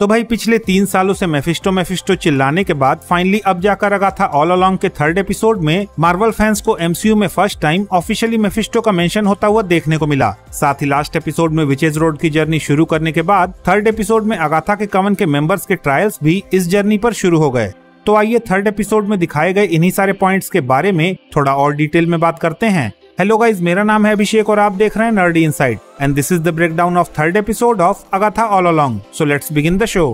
तो भाई पिछले तीन सालों से मेफिस्टो मेफिस्टो चिल्लाने के बाद फाइनली अब जाकर अगाथा ऑल अलोंग के थर्ड एपिसोड में मार्वल फैंस को एमसीयू में फ़र्स्ट टाइम ऑफिशियली मेफिस्टो का मेंशन होता हुआ देखने को मिला। साथ ही लास्ट एपिसोड में विचेज रोड की जर्नी शुरू करने के बाद थर्ड एपिसोड में अगाथा के कवन के मेंबर्स के ट्रायल्स भी इस जर्नी पर शुरू हो गए। तो आइए थर्ड एपिसोड में दिखाए गए इन्हीं सारे पॉइंट्स के बारे में थोड़ा और डिटेल में बात करते हैं। हेलो गाइज़ मेरा नाम है अभिषेक और आप देख रहे हैं nerdy inside and this is the breakdown of third episode of Agatha all along so let's begin the show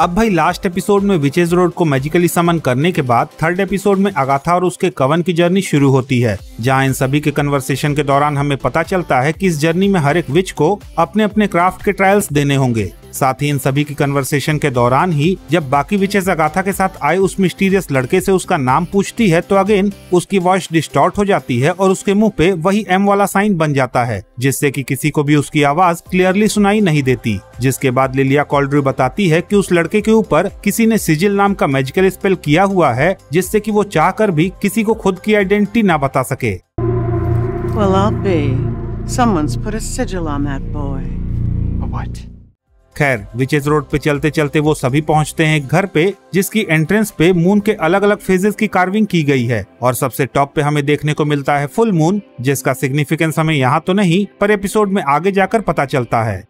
अब भाई लास्ट एपिसोड में विचेज रोड को मैजिकली समन करने के बाद थर्ड एपिसोड में अगाथा और उसके कवन की जर्नी शुरू होती है, जहाँ इन सभी के कन्वर्सेशन के दौरान हमें पता चलता है कि इस जर्नी में हर एक विच को अपने अपने क्राफ्ट के ट्रायल्स देने होंगे। साथ ही इन सभी की कन्वर्सेशन के दौरान ही जब बाकी विचेस अगाथा के साथ आए उस मिस्टीरियस लड़के से उसका नाम पूछती है तो अगेन उसकी वॉइस डिस्टॉर्ट हो जाती है और उसके मुँह पे वही एम वाला साइन बन जाता है जिससे कि किसी को भी उसकी आवाज़ क्लियरली सुनाई नहीं देती जिसके बाद लिलिया कॉल्ड्री बताती है कि उस लड़के के ऊपर किसी ने सिजिल नाम का मेजिकल स्पेल किया हुआ है जिससे कि वो चाहकर भी किसी को खुद की आइडेंटिटी ना बता सके Well, I'll be. Someone's put a sigil on that boy. What? खैर विचेज रोड पे चलते चलते वो सभी पहुँचते हैं घर पे जिसकी एंट्रेंस पे मून के अलग अलग फेजेस की कार्विंग की गई है और सबसे टॉप पे हमें देखने को मिलता है फुल मून जिसका सिग्निफिकेंस हमें यहाँ तो नहीं पर एपिसोड में आगे जाकर पता चलता है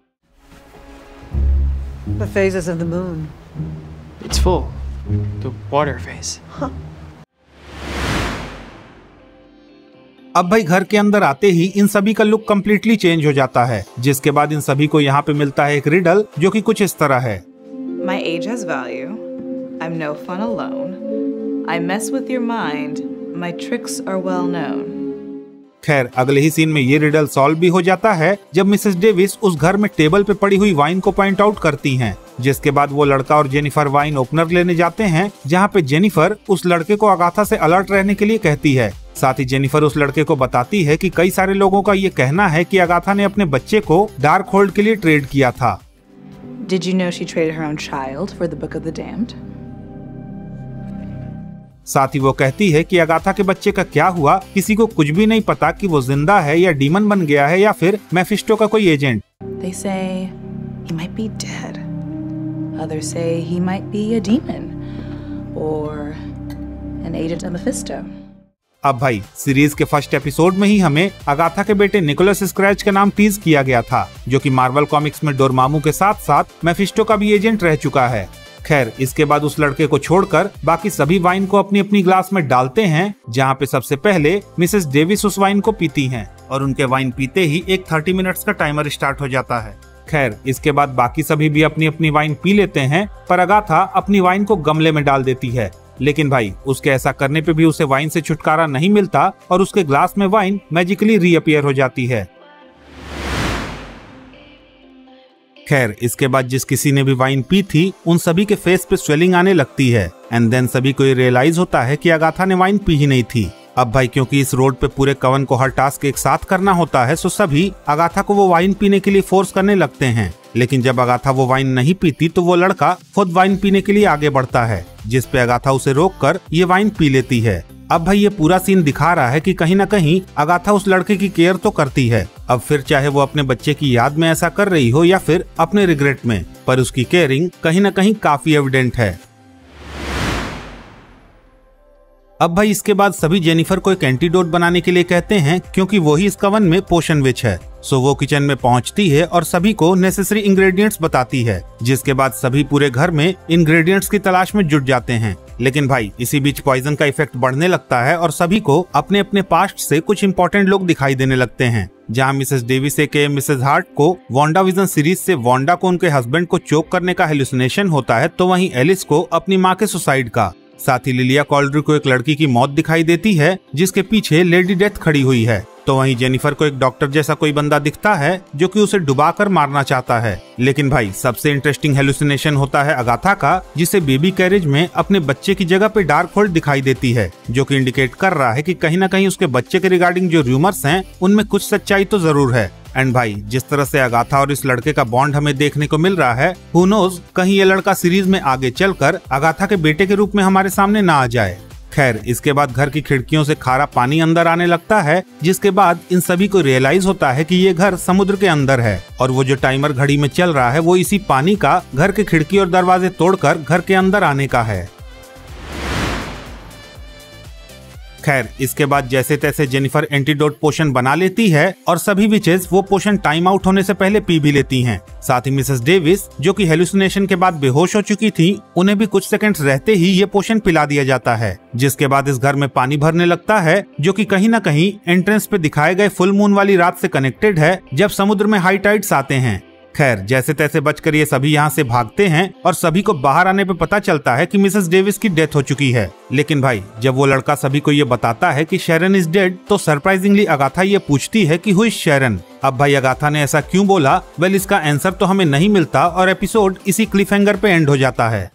The phases of the moon. It's full. The water phase. अब भाई घर के अंदर आते ही इन सभी का लुक कम्प्लीटली चेंज हो जाता है जिसके बाद इन सभी को यहाँ पे मिलता है एक रिडल जो कि कुछ इस तरह है My age has value. I'm no fun alone. I mess with your mind. My tricks are well known. खैर अगले ही सीन में ये रिडल सॉल्व भी हो जाता है जब मिसेस डेविस उस घर में टेबल पे पड़ी हुई वाइन को पॉइंट आउट करती हैं जिसके बाद वो लड़का और जेनिफर वाइन ओपनर लेने जाते हैं जहाँ पे जेनिफर उस लड़के को अगाथा से अलर्ट रहने के लिए कहती है साथ ही जेनिफर उस लड़के को बताती है कि कई सारे लोगों का ये कहना है कि अगाथा ने अपने बच्चे को डार्क होल्ड के लिए ट्रेड किया था Did you know she traded her own child for the Book of the Damned? साथ ही वो कहती है कि अगाथा के बच्चे का क्या हुआ किसी को कुछ भी नहीं पता कि वो ज़िंदा है या डीमन बन गया है या फिर मैफिस्टो का कोई agent They say he might be dead. Others say he might be a demon or an agent of Mephisto. अब भाई सीरीज़ के फ़र्स्ट एपिसोड में ही हमें अगाथा के बेटे निकोलस स्क्रैच का नाम टीज किया गया था, जो कि मार्वल कॉमिक्स में डोरमामू के साथ साथ मैफिस्टो का भी एजेंट रह चुका है। खैर, इसके बाद उस लड़के को छोड़कर बाकी सभी वाइन को अपनी अपनी ग्लास में डालते हैं, जहाँ पे सबसे पहले मिसेस डेविस उस वाइन को पीती हैं, और उनके वाइन पीते ही एक थर्टी मिनट्स का टाइमर स्टार्ट हो जाता है। खैर, इसके बाद बाकी सभी भी अपनी अपनी वाइन पी लेते हैं, पर अगाथा अपनी वाइन को गमले में डाल देती है। लेकिन भाई, उसके ऐसा करने पे भी उसे वाइन से छुटकारा नहीं मिलता और उसके ग्लास में वाइन मैजिकली रीअपियर हो जाती है। खैर, इसके बाद जिस किसी ने भी वाइन पी थी, उन सभी के फेस पे स्वेलिंग आने लगती है। एंड देन सभी को ये रियलाइज़ होता है कि अगाथा ने वाइन पी ही नहीं थी। अब भाई, क्योंकि इस रोड पे पूरे कवन को हर टास्क एक साथ करना होता है, सो सभी अगाथा को वो वाइन पीने के लिए फोर्स करने लगते हैं। लेकिन जब अगाथा वो वाइन नहीं पीती तो वो लड़का खुद वाइन पीने के लिए आगे बढ़ता है, जिस पे अगाथा उसे रोक कर ये वाइन पी लेती है। अब भाई, ये पूरा सीन दिखा रहा है कि कहीं ना कहीं अगाथा उस लड़के की केयर तो करती है। अब फिर चाहे वो अपने बच्चे की याद में ऐसा कर रही हो या फिर अपने रिग्रेट में, पर उसकी केयरिंग कहीं ना कहीं काफ़ी एविडेंट है। अब भाई इसके बाद सभी जेनिफर को एक एंटीडोट बनाने के लिए कहते हैं, क्योंकि वो ही इस कवन में पोषण विच है। सो वो किचन में पहुँचती है और सभी को नेसेसरी इंग्रेडिएंट्स बताती है, जिसके बाद सभी पूरे घर में इंग्रेडिएंट्स की तलाश में जुट जाते हैं। लेकिन भाई, इसी बीच पॉइजन का इफ़ेक्ट बढ़ने लगता है और सभी को अपने अपने पास्ट से कुछ इंपॉर्टेंट लोग दिखाई देने लगते हैं, जहाँ मिसेस डेविस के मिसेस हार्ट को वांडा विजन सीरीज़ से वांडा को उनके हस्बैंड को चोक करने का हेलुसिनेशन होता है तो वहीं एलिस को अपनी माँ के सुसाइड का। साथ ही लिलिया कॉल्ड्री को एक लड़की की मौत दिखाई देती है, जिसके पीछे लेडी डेथ खड़ी हुई है। तो वहीं जेनिफर को एक डॉक्टर जैसा कोई बंदा दिखता है, जो कि उसे डुबाकर मारना चाहता है। लेकिन भाई, सबसे इंटरेस्टिंग हेलुसिनेशन होता है अगाथा का, जिसे बेबी कैरेज में अपने बच्चे की जगह पे डार्क होल्ड दिखाई देती है, जो कि इंडिकेट कर रहा है कि कहीं ना कहीं उसके बच्चे के रिगार्डिंग जो रूमर्स हैं, उनमें कुछ सच्चाई तो ज़रूर है। एंड भाई, जिस तरह से अगाथा और इस लड़के का बॉन्ड हमें देखने को मिल रहा है हु नोज़ कहीं ये लड़का सीरीज़ में आगे चलकर अगाथा के बेटे के रूप में हमारे सामने ना आ जाए। खैर, इसके बाद घर की खिड़कियों से खारा पानी अंदर आने लगता है, जिसके बाद इन सभी को रियलाइज़ होता है कि ये घर समुद्र के अंदर है। और वो जो टाइमर घड़ी में चल रहा है, वो इसी पानी का घर के खिड़की और दरवाजे तोड़कर घर के अंदर आने का है। खैर, इसके बाद जैसे तैसे जेनिफर एंटीडोट पोशन बना लेती है और सभी विचेस वो पोशन टाइम आउट होने से पहले पी भी लेती हैं। साथ ही मिसेस डेविस जो कि हेलुसिनेशन के बाद बेहोश हो चुकी थी, उन्हें भी कुछ सेकंड्स रहते ही ये पोशन पिला दिया जाता है, जिसके बाद इस घर में पानी भरने लगता है, जो कि कहीं न कहीं एंट्रेंस पे दिखाए गए फुल मून वाली रात से कनेक्टेड है, जब समुद्र में हाई टाइड्स आते हैं खैर जैसे तैसे बचकर ये सभी यहाँ से भागते हैं और सभी को बाहर आने पे पता चलता है कि मिसेस डेविस की डेथ हो चुकी है। लेकिन भाई, जब वो लड़का सभी को ये बताता है कि शेरन इज़ डेड तो सरप्राइजिंगली अगाथा ये पूछती है कि हुई शेरन? अब भाई, अगाथा ने ऐसा क्यों बोला? वेल, इसका आंसर तो हमें नहीं मिलता और एपिसोड इसी क्लिफ पे एंड हो जाता है?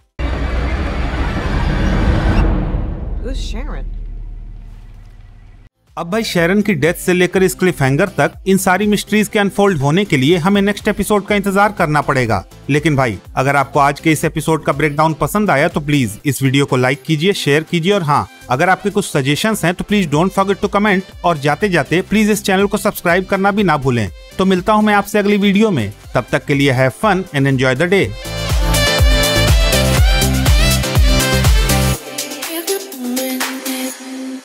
अब भाई शेरन की डेथ से लेकर इस क्लिफ हैंगर तक इन सारी मिस्ट्रीज के अनफोल्ड होने के लिए हमें नेक्स्ट एपिसोड का इंतज़ार करना पड़ेगा। लेकिन भाई, अगर आपको आज के इस एपिसोड का ब्रेकडाउन पसंद आया तो प्लीज़ इस वीडियो को लाइक कीजिए शेयर कीजिए और हाँ अगर आपके कुछ सजेशंस हैं तो please don't forget to comment और जाते जाते प्लीज़ इस चैनल को सब्सक्राइब करना भी ना भूलें। तो मिलता हूँ मैं आपसे अगली वीडियो में। तब तक के लिए have fun and enjoy the day